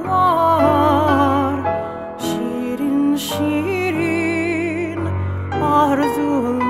arzular şirin şirin arzular.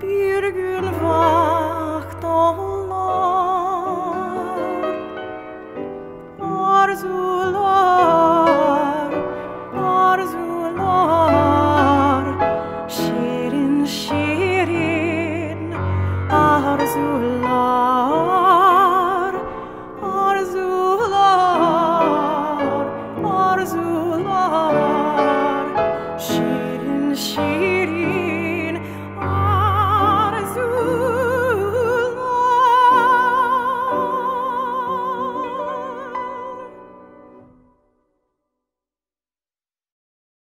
Peter Shirin, Şirin şirin arzular